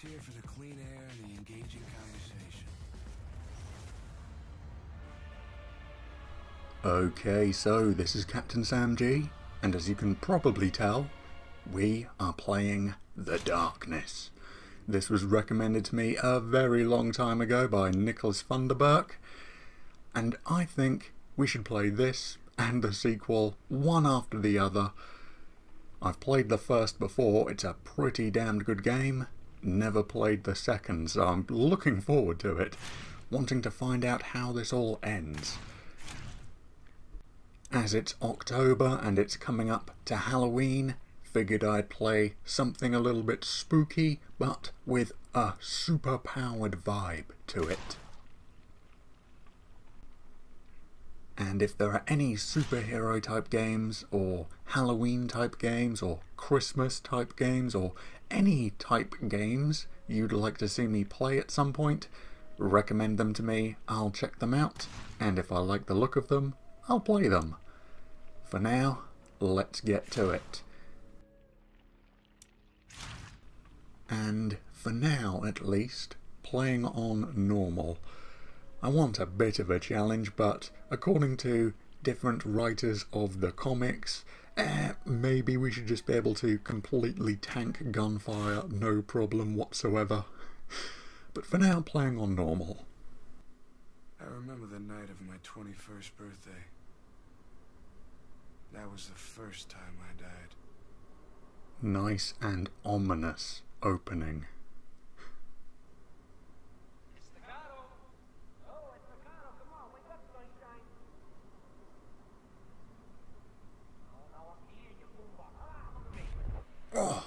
here for the clean air and the engaging conversation. Okay, so this is Captain Sam G, and as you can probably tell, we are playing The Darkness. This was recommended to me a very long time ago by Nicholas Funderburk, and I think we should play this and the sequel one after the other. I've played the first before, it's a pretty damned good game. Never played the second, so I'm looking forward to it, wanting to find out how this all ends. As it's October and it's coming up to Halloween, figured I'd play something a little bit spooky, but with a super powered vibe to it. And if there are any superhero type games, or Halloween type games, or Christmas type games, or any type games you'd like to see me play at some point, recommend them to me, I'll check them out, and if I like the look of them, I'll play them. For now, let's get to it. And for now, at least, playing on normal. I want a bit of a challenge, but according to different writers of the comics, eh, maybe we should just be able to completely tank gunfire, no problem whatsoever. But for now, playing on normal. I remember the night of my 21st birthday. That was the first time I died. Nice and ominous opening. Oh,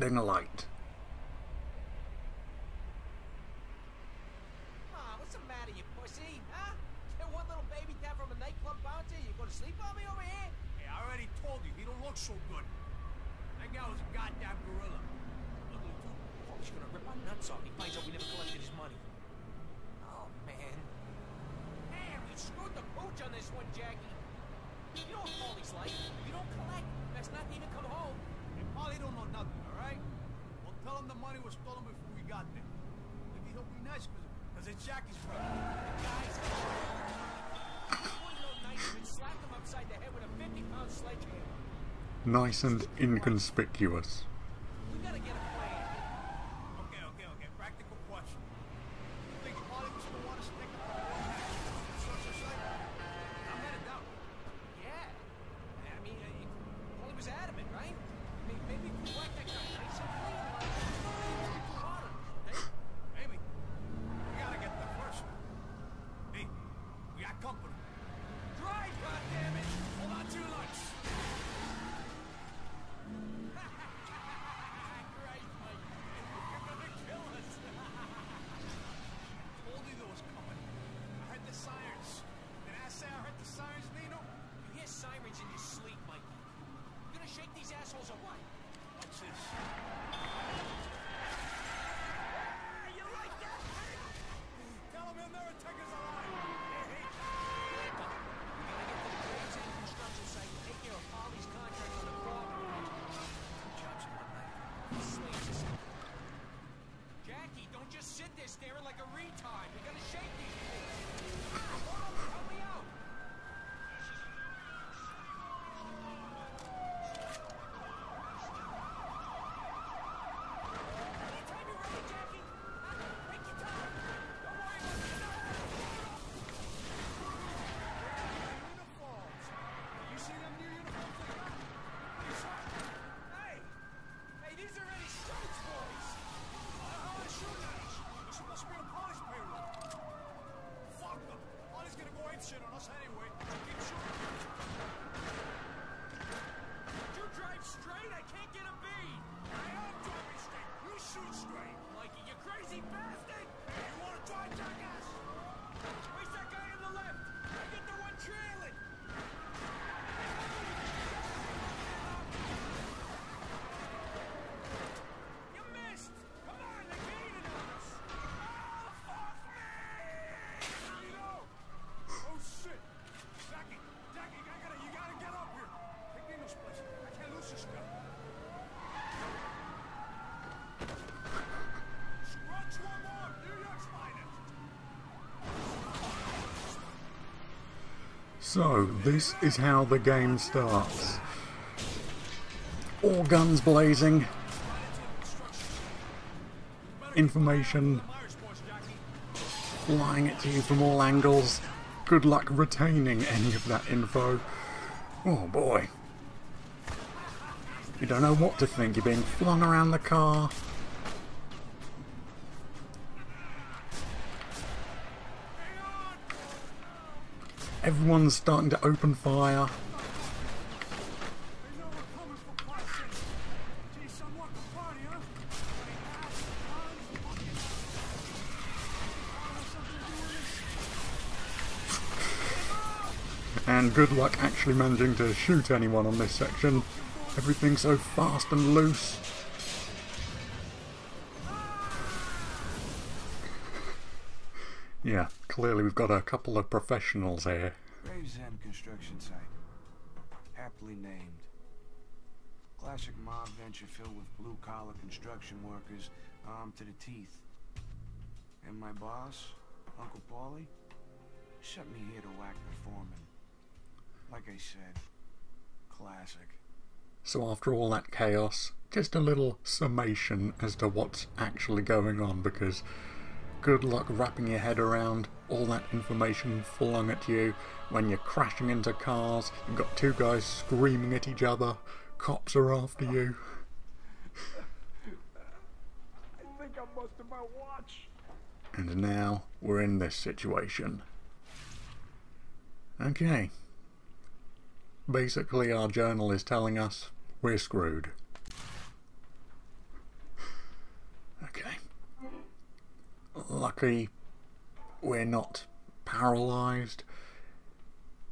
blinding light. Ah, what's the matter, you pussy? Huh? You one little baby dad from a nightclub bouncer? You gonna sleep on me over here? Hey, I already told you, he don't look so good. That guy was a goddamn gorilla. Ugly too. He's gonna rip our nuts off. He finds out we never collected his money. Oh, man. Damn, you screwed the pooch on this one, Jackie. You know what Paulie's like. You don't collect. Best not even come home. Hey, Paulie don't know nothing, all right? Well, tell him the money was stolen before we got there. Maybe he'll be nice, cause, cause it's Jackie's. Guys, the head with a 50-pound sledgehammer. Nice and inconspicuous. So, this is how the game starts. All guns blazing. Information flying at you from all angles. Good luck retaining any of that info. Oh boy. You don't know what to think. You're being flung around the car. Something to open fire. And good luck actually managing to shoot anyone on this section. Everything's so fast and loose. Clearly we've got a couple of professionals here. Gravesend construction site. Aptly named. Classic mob venture filled with blue collar construction workers armed to the teeth. And my boss, Uncle Paulie, sent me here to whack the foreman. Like I said, classic. So after all that chaos, just a little summation as to what's actually going on because good luck wrapping your head around all that information flung at you when you're crashing into cars, you've got two guys screaming at each other, cops are after you. I think I busted my watch. And now we're in this situation. Okay. Basically, our journal is telling us we're screwed. Okay. Lucky we're not paralyzed.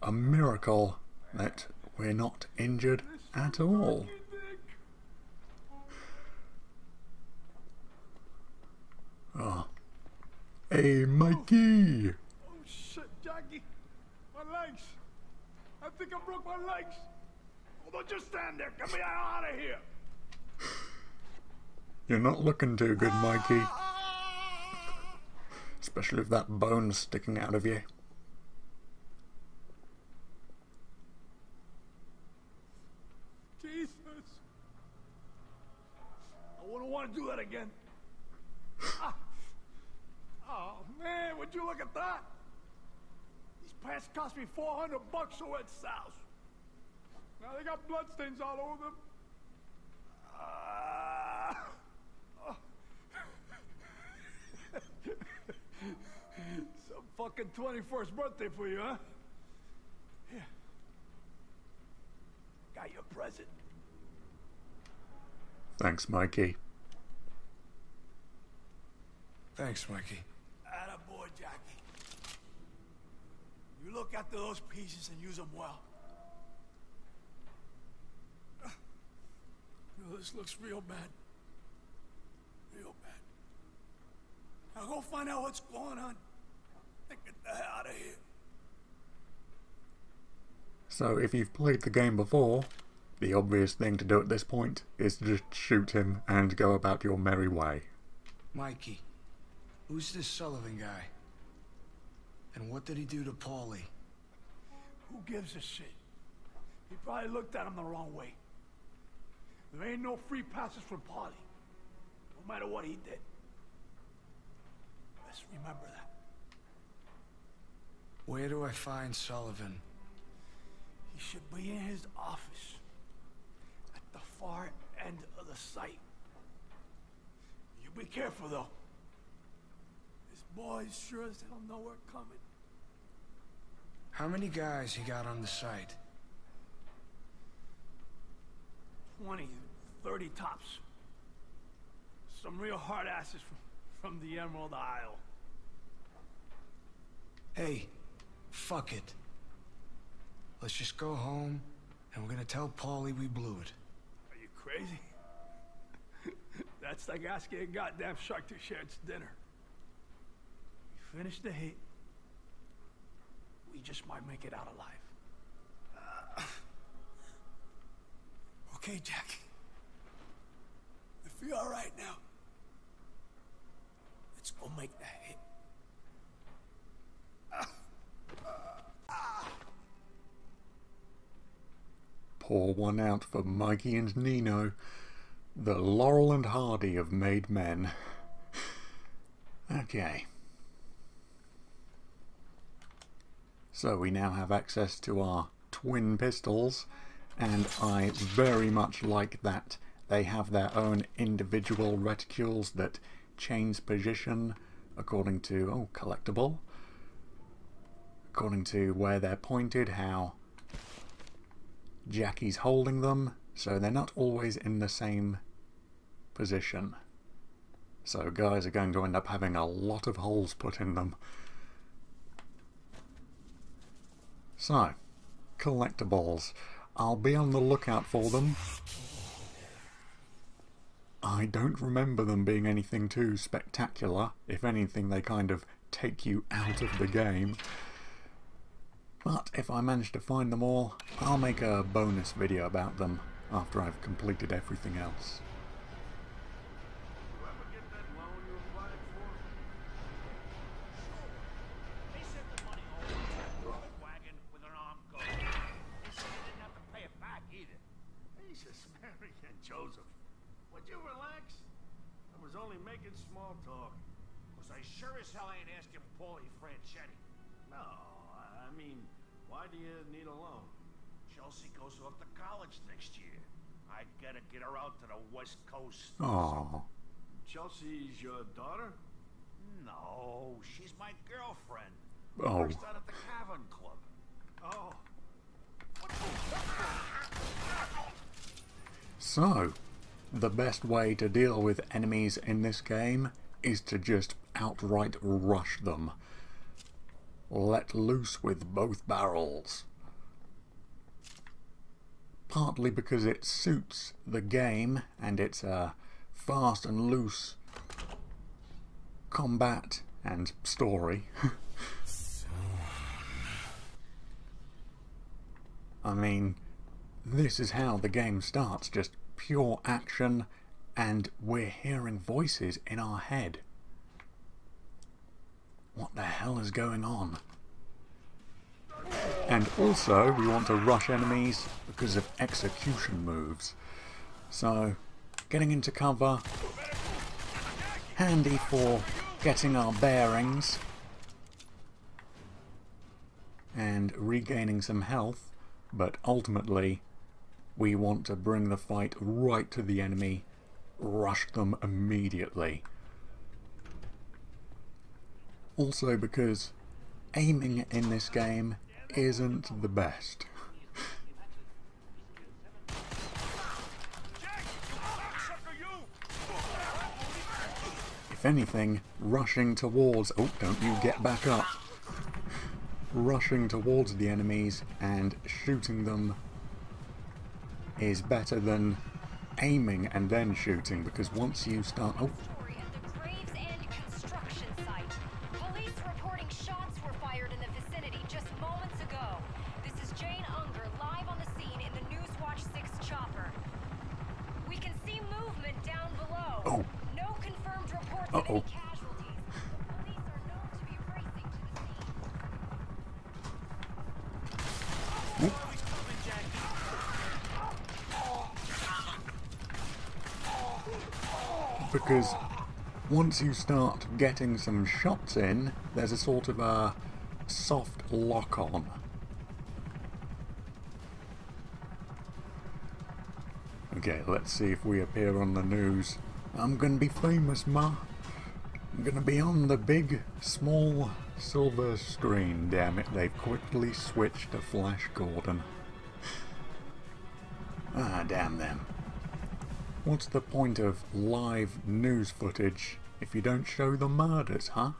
A miracle that we're not injured at all. Oh. Hey, Mikey! Oh shit, Jackie. My legs. I think I broke my legs. Oh, don't just stand there. Get me out of here. You're not looking too good, Mikey. Especially with that bone sticking out of you. Jesus. I wouldn't want to do that again. Ah. Oh, man, would you look at that? These pants cost me 400 bucks to wet South. Now they got bloodstains all over them. Ah. Oh. Some fucking 21st birthday for you, huh? Here. Got your present. Thanks, Mikey. Thanks, Mikey. Attaboy, Jackie. You look after those pieces and use them well. Oh, this looks real bad. Real bad. Now go find out what's going on So, if you've played the game before, the obvious thing to do at this point is to just shoot him and go about your merry way. Mikey, who's this Sullivan guy? And what did he do to Paulie? Who gives a shit? He probably looked at him the wrong way. There ain't no free passes for Paulie. No matter what he did. Let's remember that. Where do I find Sullivan? He should be in his office. At the far end of the site. You be careful though. This boy's sure as hell know we're coming. How many guys he got on the site? 20, 30 tops. Some real hard asses from, from the Emerald Isle. Hey, fuck it. Let's just go home, and we're gonna tell Paulie we blew it. Are you crazy? That's like asking a goddamn shark to share its dinner. We finish the hit. We just might make it out alive. Uh, okay, Jackie. I feel all right now. Let's go make that hit. Pour one out for Mikey and Nino, the Laurel and Hardy of made men. Okay. So we now have access to our twin pistols, and I very much like that they have their own individual reticules that change position according to, oh, collectible, according to where they're pointed, how Jackie's holding them, so they're not always in the same position. So guys are going to end up having a lot of holes put in them. So, collectibles. I'll be on the lookout for them. I don't remember them being anything too spectacular. If anything, they kind of take you out of the game. But if I manage to find them all, I'll make a bonus video about them after I've completed everything else. You ever get that loan you applied for? They sent the money over in a truck wagon with an armed guard. They said they didn't have to pay it back either. Jesus, Mary and Joseph. Would you relax? I was only making small talk. Because I sure as hell ain't asking Paulie Franchetti. No, I mean, why do you need a loan? Chelsea goes off to college next year. I gotta get her out to the West Coast. Oh. Chelsea's your daughter? No, she's my girlfriend. Oh. First out at the Cavern Club. Oh. So, the best way to deal with enemies in this game is to just outright rush them. Let loose with both barrels. Partly because it suits the game and it's a fast and loose combat and story. I mean, this is how the game starts just pure action, and we're hearing voices in our head. What the hell is going on? And also, we want to rush enemies because of execution moves. So, getting into cover, handy for getting our bearings and regaining some health, but ultimately we want to bring the fight right to the enemy, rush them immediately. Also because aiming in this game isn't the best. If anything, rushing towards... Oh, don't you get back up. Rushing towards the enemies and shooting them is better than aiming and then shooting because once you start... Oh, scene. because once you start getting some shots in, there's a sort of a soft lock on. Okay, let's see if we appear on the news. I'm gonna be famous, ma. I'm gonna be on the big, small, silver screen. Damn it, they've quickly switched to Flash Gordon. Ah, damn them. What's the point of live news footage if you don't show the murders, huh?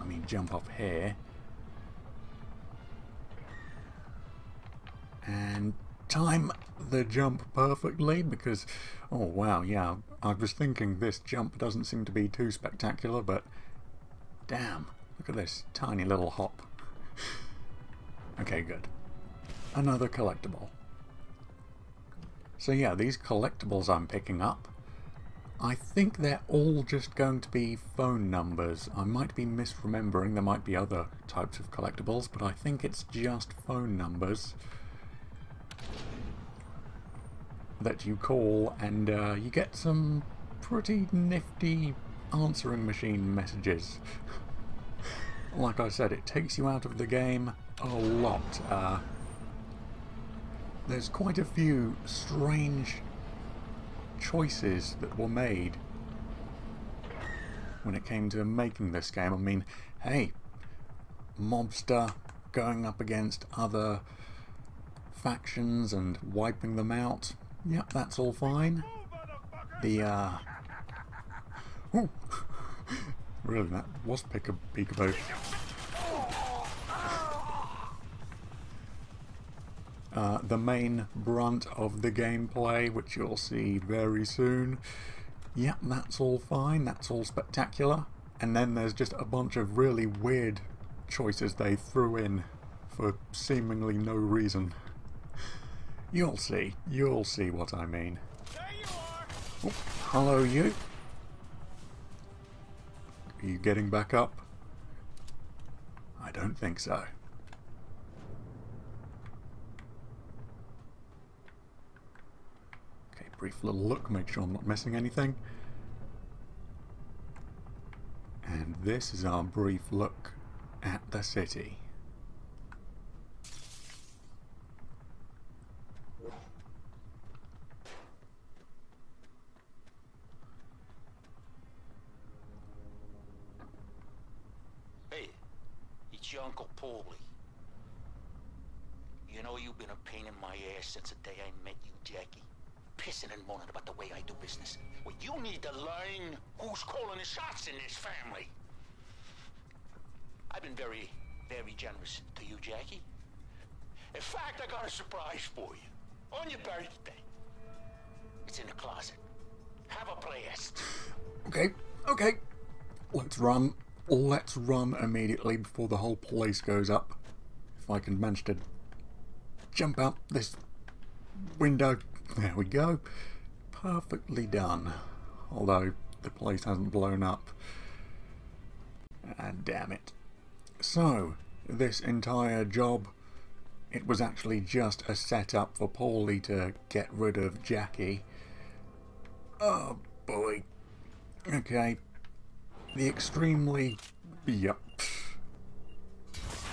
I mean, jump off here. And time the jump perfectly because, oh wow, yeah, I was thinking this jump doesn't seem to be too spectacular, but damn, look at this tiny little hop. okay, good. Another collectible. So yeah, these collectibles I'm picking up I think they're all just going to be phone numbers. I might be misremembering, there might be other types of collectibles, but I think it's just phone numbers that you call and uh, you get some pretty nifty answering machine messages. like I said, it takes you out of the game a lot. Uh, there's quite a few strange choices that were made when it came to making this game. I mean, hey, mobster going up against other factions and wiping them out. Yep, that's all fine. The, uh... Really, that was pick a peekaboo. Uh, the main brunt of the gameplay, which you'll see very soon. Yep, that's all fine, that's all spectacular. And then there's just a bunch of really weird choices they threw in for seemingly no reason. You'll see, you'll see what I mean. Oh, hello you. Are you getting back up? I don't think so. Okay, brief little look, make sure I'm not missing anything. And this is our brief look at the city. Hey, it's your Uncle Paulie. You know you've been a pain in my ass since the day I met you, Jackie. Pissing and moaning about the way I do business. Well, you need to learn who's calling the shots in this family. I've been very, very generous to you, Jackie. In fact, I got a surprise for you. On your birthday. It's in the closet. Have a blast. Okay, okay. Let's run. Let's run immediately before the whole place goes up. If I can manage to jump out this window. There we go. Perfectly done. Although the place hasn't blown up. Ah, damn it. So, this entire job, it was actually just a setup for Paulie to get rid of Jackie. Oh boy. Okay. The extremely... Yep.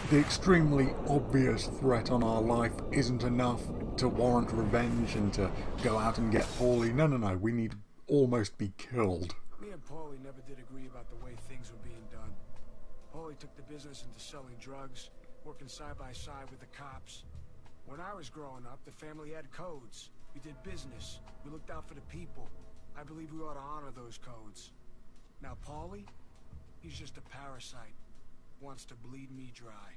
The extremely obvious threat on our life isn't enough to warrant revenge and to go out and get Paulie. No, no, no. We need almost be killed. Me and Paulie never did agree about the way things were being done. Paulie took the business into selling drugs, working side by side with the cops. When I was growing up, the family had codes. We did business. We looked out for the people. I believe we ought to honor those codes. Now, Paulie, he's just a parasite. Wants to bleed me dry.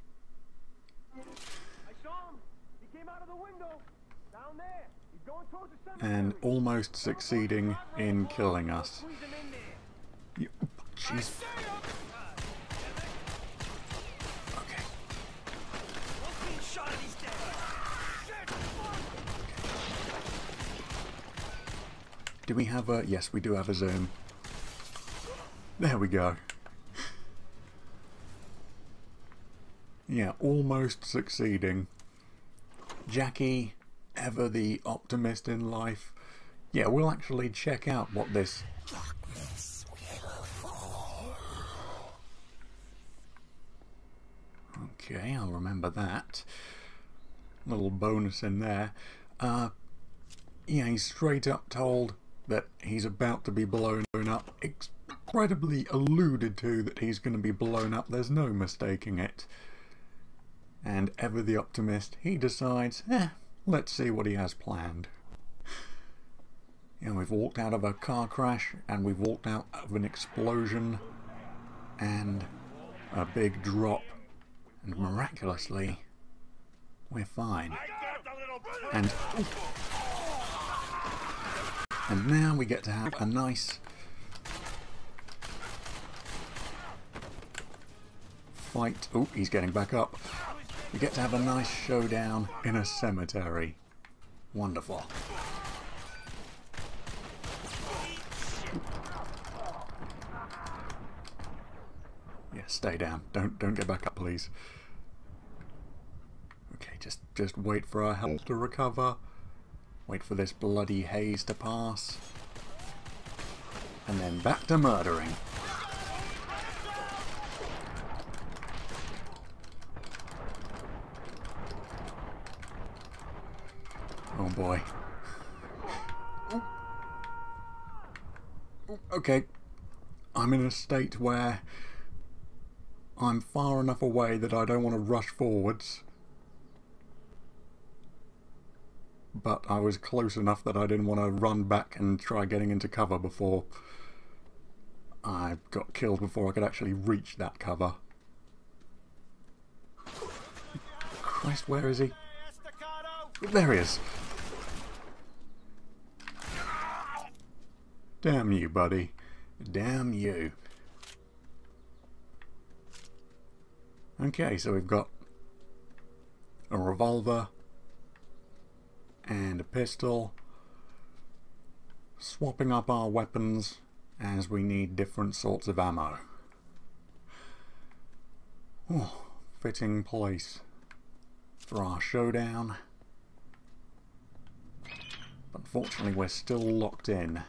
I saw him. He came out of the window. Down there. And almost succeeding in killing us. Jeez. Do we have a... Yes, we do have a zoom. There we go. Yeah, almost succeeding. Jackie, ever the optimist in life. Yeah, we'll actually check out what this... Darkness will fall. Okay, I'll remember that. Little bonus in there. Uh, yeah, he's straight up told that he's about to be blown up. Incredibly alluded to that he's going to be blown up. There's no mistaking it. And ever the optimist, he decides, eh, let's see what he has planned. You know, we've walked out of a car crash and we've walked out of an explosion and a big drop. And miraculously, we're fine. And and now we get to have a nice fight. Oh, he's getting back up. We get to have a nice showdown in a cemetery. Wonderful. Yeah, stay down. Don't don't get back up, please. Okay, just just wait for our health to recover. Wait for this bloody haze to pass. And then back to murdering. Okay. I'm in a state where I'm far enough away that I don't want to rush forwards. But I was close enough that I didn't want to run back and try getting into cover before I got killed before I could actually reach that cover. Christ, where is he? There he is. Damn you, buddy. Damn you. Okay, so we've got a revolver and a pistol. Swapping up our weapons as we need different sorts of ammo. Oh, fitting place for our showdown. Unfortunately, we're still locked in.